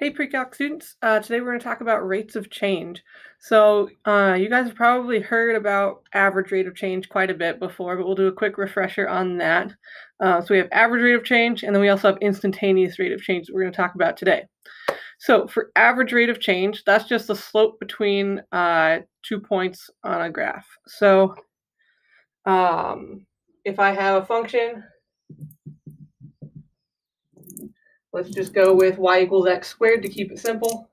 Hey pre-calc students, uh, today we're going to talk about rates of change. So uh, you guys have probably heard about average rate of change quite a bit before, but we'll do a quick refresher on that. Uh, so we have average rate of change, and then we also have instantaneous rate of change that we're going to talk about today. So for average rate of change, that's just the slope between uh, two points on a graph. So um, if I have a function Let's just go with y equals x squared to keep it simple.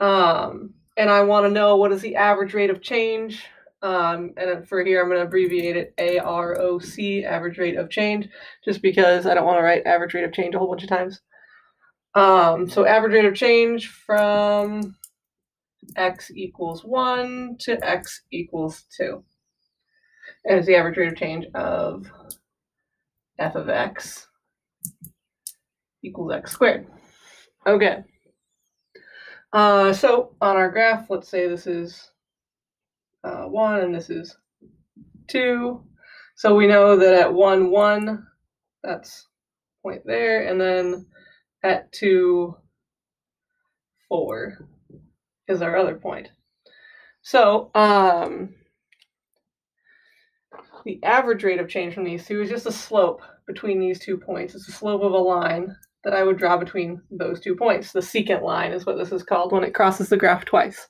Um, and I want to know what is the average rate of change. Um, and for here, I'm going to abbreviate it AROC, average rate of change, just because I don't want to write average rate of change a whole bunch of times. Um, so average rate of change from x equals 1 to x equals 2. And it's the average rate of change of f of x equals x squared. Okay. Uh, so on our graph, let's say this is uh, 1 and this is 2. So we know that at 1, 1, that's point there, and then at 2, 4 is our other point. So um, the average rate of change from these two is just the slope between these two points. It's the slope of a line that I would draw between those two points. The secant line is what this is called when it crosses the graph twice.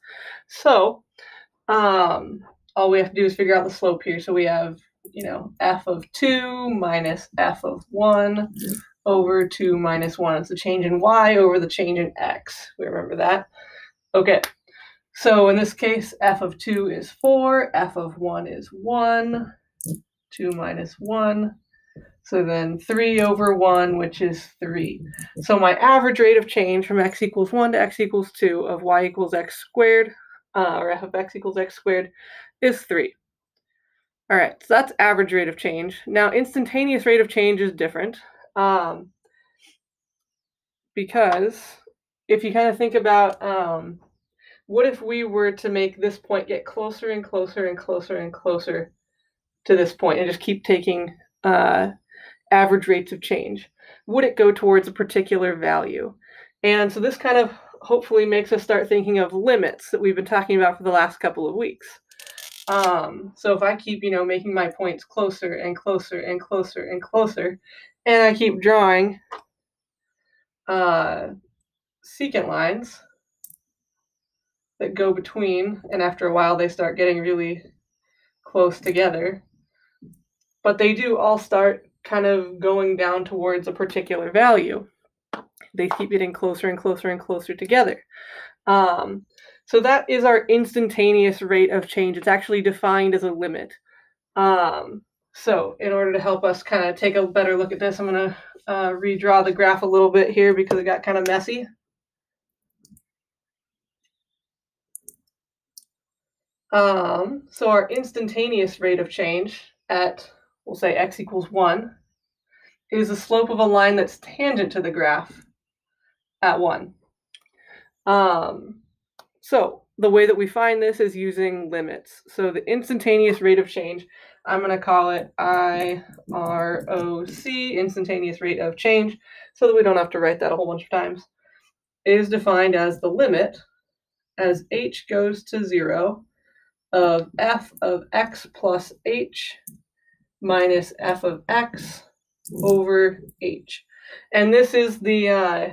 So um, all we have to do is figure out the slope here. So we have, you know, f of 2 minus f of 1 over 2 minus 1. It's the change in y over the change in x. We remember that? Okay. So in this case, f of 2 is 4, f of 1 is 1, 2 minus 1 so then 3 over 1, which is 3. So my average rate of change from x equals 1 to x equals 2 of y equals x squared, uh, or f of x equals x squared, is 3. All right, so that's average rate of change. Now, instantaneous rate of change is different um, because if you kind of think about um, what if we were to make this point get closer and closer and closer and closer to this point and just keep taking uh, average rates of change? Would it go towards a particular value? And so this kind of hopefully makes us start thinking of limits that we've been talking about for the last couple of weeks. Um, so if I keep, you know, making my points closer and closer and closer and closer, and I keep drawing uh, secant lines that go between, and after a while they start getting really close together, but they do all start kind of going down towards a particular value. They keep getting closer and closer and closer together. Um, so that is our instantaneous rate of change. It's actually defined as a limit. Um, so in order to help us kind of take a better look at this, I'm going to uh, redraw the graph a little bit here because it got kind of messy. Um, so our instantaneous rate of change at we'll say x equals 1, is the slope of a line that's tangent to the graph at 1. Um, so the way that we find this is using limits. So the instantaneous rate of change, I'm going to call it IROC, instantaneous rate of change, so that we don't have to write that a whole bunch of times, is defined as the limit as h goes to 0 of f of x plus h minus f of x over h. And this is the, uh,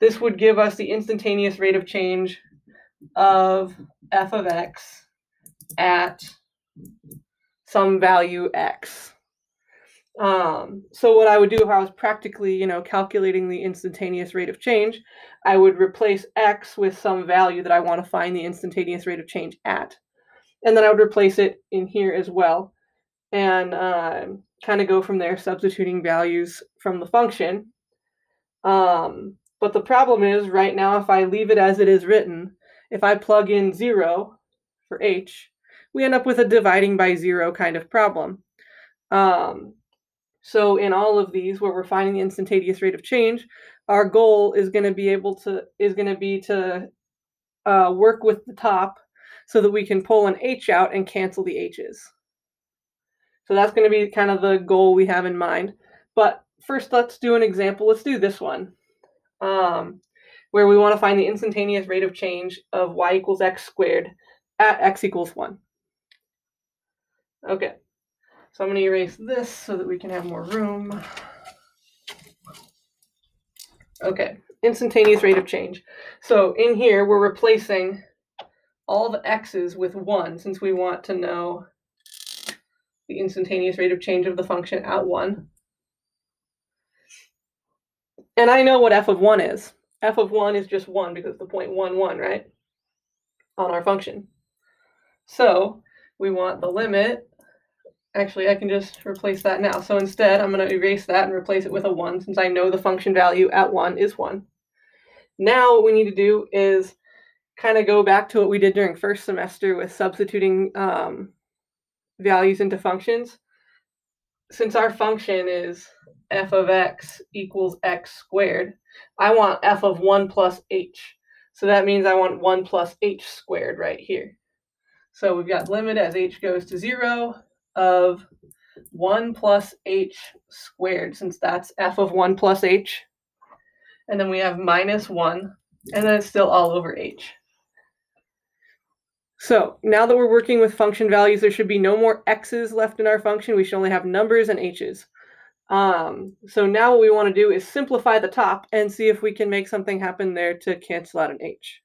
this would give us the instantaneous rate of change of f of x at some value x. Um, so what I would do if I was practically, you know, calculating the instantaneous rate of change, I would replace x with some value that I want to find the instantaneous rate of change at. And then I would replace it in here as well and uh, kind of go from there, substituting values from the function. Um, but the problem is right now, if I leave it as it is written, if I plug in 0 for h, we end up with a dividing by 0 kind of problem. Um, so in all of these where we're finding the instantaneous rate of change, our goal is going to be able to is going to be to uh, work with the top so that we can pull an h out and cancel the h's. So that's going to be kind of the goal we have in mind. But first, let's do an example. Let's do this one. um, where we want to find the instantaneous rate of change of y equals x squared at x equals 1. Okay, so I'm going to erase this so that we can have more room. Okay, instantaneous rate of change. So in here, we're replacing all the x's with 1 since we want to know the instantaneous rate of change of the function at 1. And I know what f of 1 is. f of 1 is just 1 because the point 1, 1, right? On our function. So we want the limit. Actually, I can just replace that now. So instead, I'm going to erase that and replace it with a 1 since I know the function value at 1 is 1. Now what we need to do is kind of go back to what we did during first semester with substituting um, values into functions. Since our function is f of x equals x squared, I want f of 1 plus h. So that means I want 1 plus h squared right here. So we've got limit as h goes to 0 of 1 plus h squared, since that's f of 1 plus h. And then we have minus 1, and then it's still all over h. So now that we're working with function values, there should be no more x's left in our function. We should only have numbers and h's. Um, so now what we want to do is simplify the top and see if we can make something happen there to cancel out an h.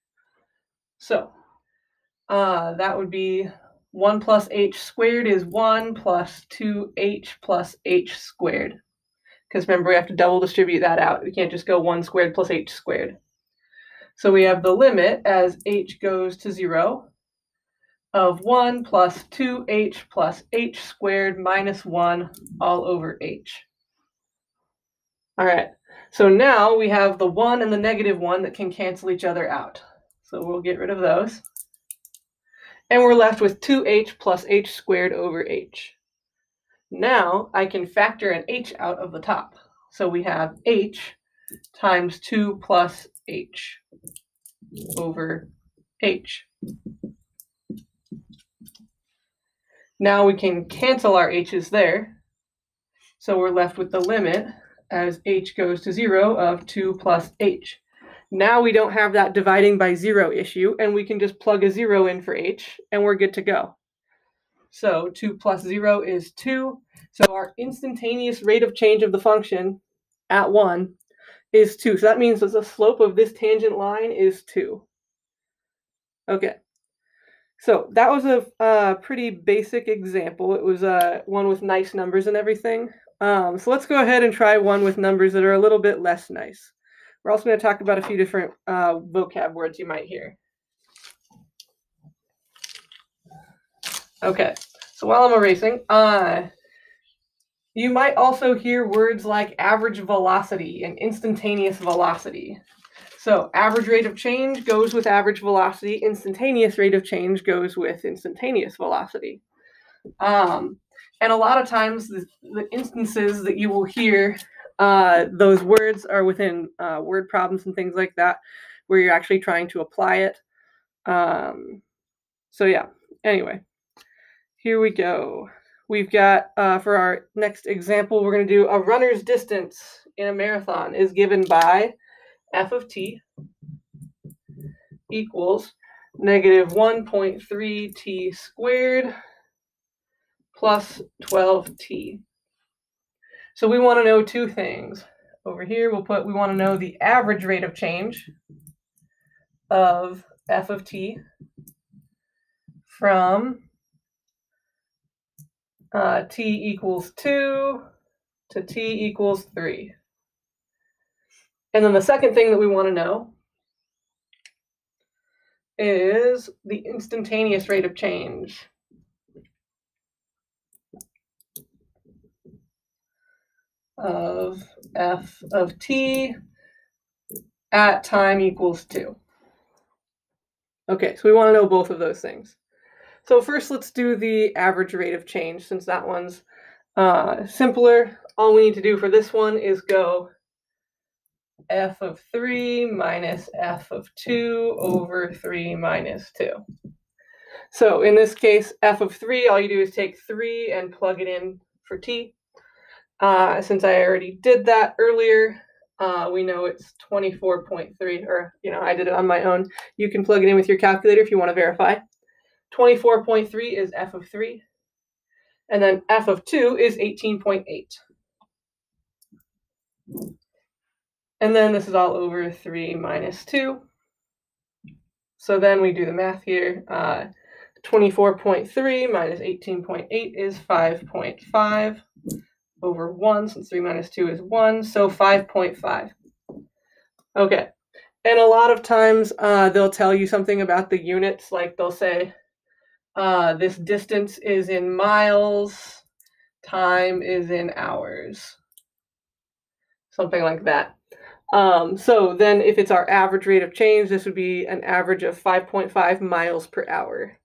So uh, that would be 1 plus h squared is 1 plus 2h plus h squared. Because remember, we have to double distribute that out. We can't just go 1 squared plus h squared. So we have the limit as h goes to 0 of 1 plus 2h plus h squared minus 1 all over h. All right, so now we have the 1 and the negative 1 that can cancel each other out. So we'll get rid of those. And we're left with 2h plus h squared over h. Now I can factor an h out of the top. So we have h times 2 plus h over h. Now we can cancel our h's there. So we're left with the limit as h goes to 0 of 2 plus h. Now we don't have that dividing by 0 issue, and we can just plug a 0 in for h, and we're good to go. So 2 plus 0 is 2. So our instantaneous rate of change of the function at 1 is 2. So that means that the slope of this tangent line is 2. Okay. So that was a uh, pretty basic example. It was uh, one with nice numbers and everything. Um, so let's go ahead and try one with numbers that are a little bit less nice. We're also going to talk about a few different uh, vocab words you might hear. Okay, so while I'm erasing, uh, you might also hear words like average velocity and instantaneous velocity. So average rate of change goes with average velocity. Instantaneous rate of change goes with instantaneous velocity. Um, and a lot of times the, the, instances that you will hear uh, those words are within uh, word problems and things like that, where you're actually trying to apply it. Um, so yeah, anyway, here we go. We've got, uh, for our next example, we're going to do a runner's distance in a marathon is given by f of t equals negative 1.3 t squared plus 12t. So we want to know two things. Over here, we'll put, we want to know the average rate of change of f of t from uh, t equals 2 to t equals 3. And then the second thing that we want to know is the instantaneous rate of change. of f of t at time equals 2. Okay, so we want to know both of those things. So first let's do the average rate of change since that one's uh, simpler. All we need to do for this one is go f of 3 minus f of 2 over 3 minus 2. So in this case, f of 3, all you do is take 3 and plug it in for t. Uh, since I already did that earlier, uh, we know it's 24.3, or, you know, I did it on my own. You can plug it in with your calculator if you want to verify. 24.3 is f of 3. And then f of 2 is 18.8. And then this is all over 3 minus 2. So then we do the math here. Uh, 24.3 minus 18.8 is 5.5 over 1, since 3 minus 2 is 1, so 5.5. Okay, and a lot of times uh, they'll tell you something about the units, like they'll say uh, this distance is in miles, time is in hours, something like that. Um, so then if it's our average rate of change, this would be an average of 5.5 miles per hour.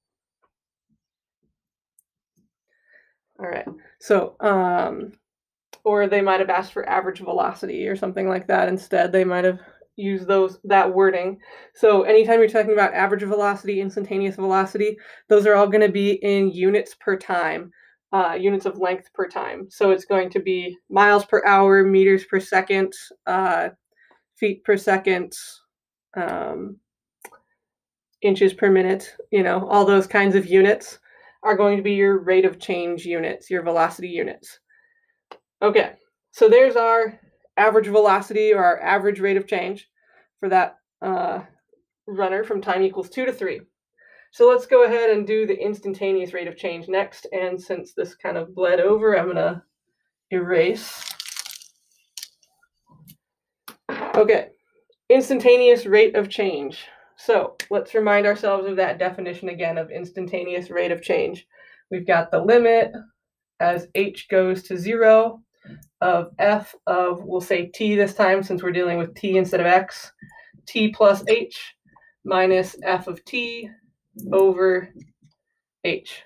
All right, so, um, or they might have asked for average velocity or something like that instead. They might have used those that wording. So anytime you're talking about average velocity, instantaneous velocity, those are all going to be in units per time, uh, units of length per time. So it's going to be miles per hour, meters per second, uh, feet per second, um, inches per minute, you know, all those kinds of units are going to be your rate of change units, your velocity units. Okay, so there's our average velocity or our average rate of change for that uh, runner from time equals 2 to 3. So let's go ahead and do the instantaneous rate of change next. And since this kind of bled over, I'm going to erase. Okay, instantaneous rate of change. So let's remind ourselves of that definition again of instantaneous rate of change. We've got the limit as h goes to 0 of f of, we'll say t this time since we're dealing with t instead of x, t plus h minus f of t over h.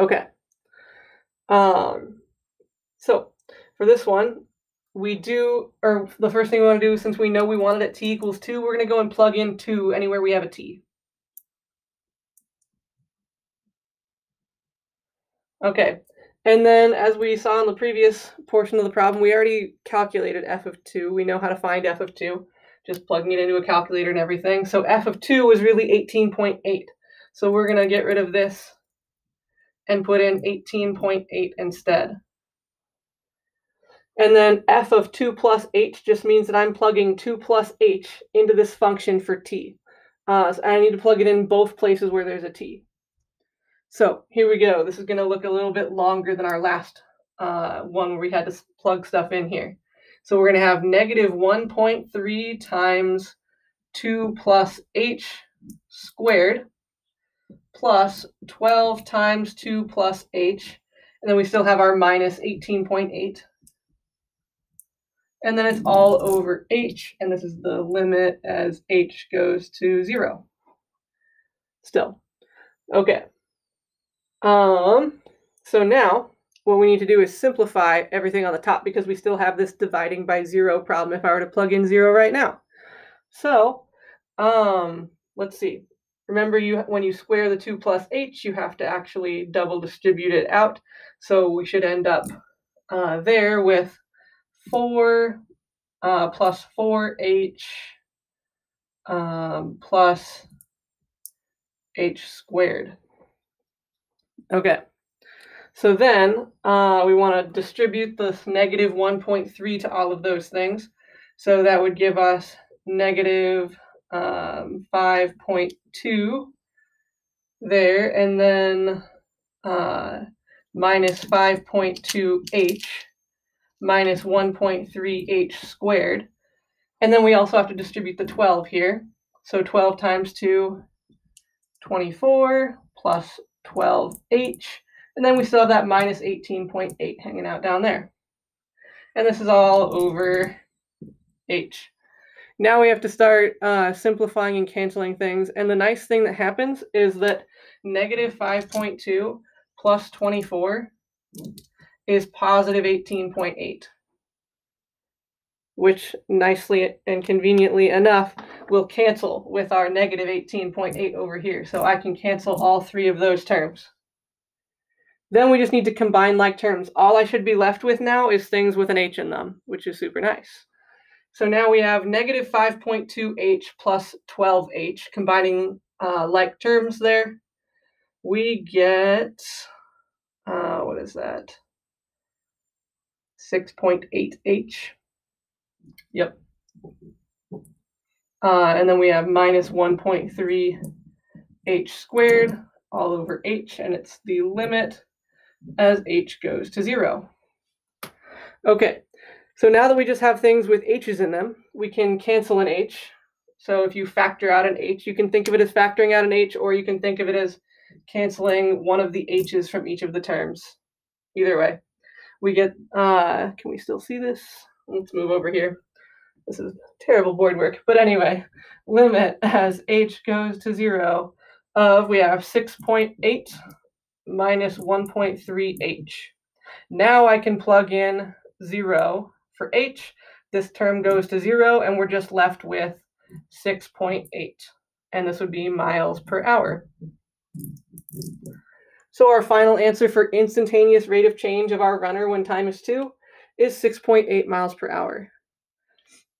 Okay. Um, so for this one, we do, or the first thing we want to do, since we know we wanted it at t equals 2, we're going to go and plug in 2 anywhere we have a t. Okay, and then as we saw in the previous portion of the problem, we already calculated f of 2. We know how to find f of 2, just plugging it into a calculator and everything. So f of 2 was really 18.8. So we're going to get rid of this and put in 18.8 instead. And then f of 2 plus h just means that I'm plugging 2 plus h into this function for t. Uh, so I need to plug it in both places where there's a t. So here we go. This is going to look a little bit longer than our last uh, one where we had to plug stuff in here. So we're going to have negative 1.3 times 2 plus h squared plus 12 times 2 plus h. And then we still have our minus 18.8 and then it's all over h, and this is the limit as h goes to zero. Still. Okay. Um, so now what we need to do is simplify everything on the top because we still have this dividing by zero problem if I were to plug in zero right now. So, um, let's see. Remember, you when you square the 2 plus h, you have to actually double distribute it out. So we should end up uh, there with 4 uh, plus 4h um, plus h squared. Okay. So then uh, we want to distribute this negative 1.3 to all of those things. So that would give us negative um, 5.2 there, and then uh, minus 5.2h minus 1.3h squared. And then we also have to distribute the 12 here. So 12 times 2, 24, plus 12h. And then we still have that minus 18.8 hanging out down there. And this is all over h. Now we have to start uh, simplifying and canceling things. And the nice thing that happens is that negative 5.2 plus 24 is positive 18.8, which nicely and conveniently enough will cancel with our negative 18.8 over here. So I can cancel all three of those terms. Then we just need to combine like terms. All I should be left with now is things with an h in them, which is super nice. So now we have negative 5.2h plus 12h, combining uh, like terms there. We get, uh, what is that? 6.8h. Yep. Uh, and then we have minus 1.3 h squared all over h, and it's the limit as h goes to 0. Okay, so now that we just have things with h's in them, we can cancel an h. So if you factor out an h, you can think of it as factoring out an h, or you can think of it as canceling one of the h's from each of the terms. Either way, we get, uh, can we still see this? Let's move over here. This is terrible board work. But anyway, limit as h goes to 0 of, we have 6.8 minus 1.3h. Now I can plug in 0 for h. This term goes to 0, and we're just left with 6.8. And this would be miles per hour. So our final answer for instantaneous rate of change of our runner when time is 2 is 6.8 miles per hour.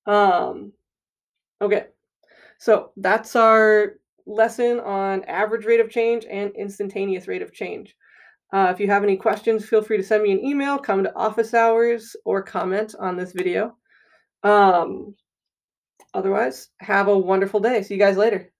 Um, okay, so that's our lesson on average rate of change and instantaneous rate of change. Uh, if you have any questions, feel free to send me an email, come to office hours, or comment on this video. Um, otherwise, have a wonderful day. See you guys later.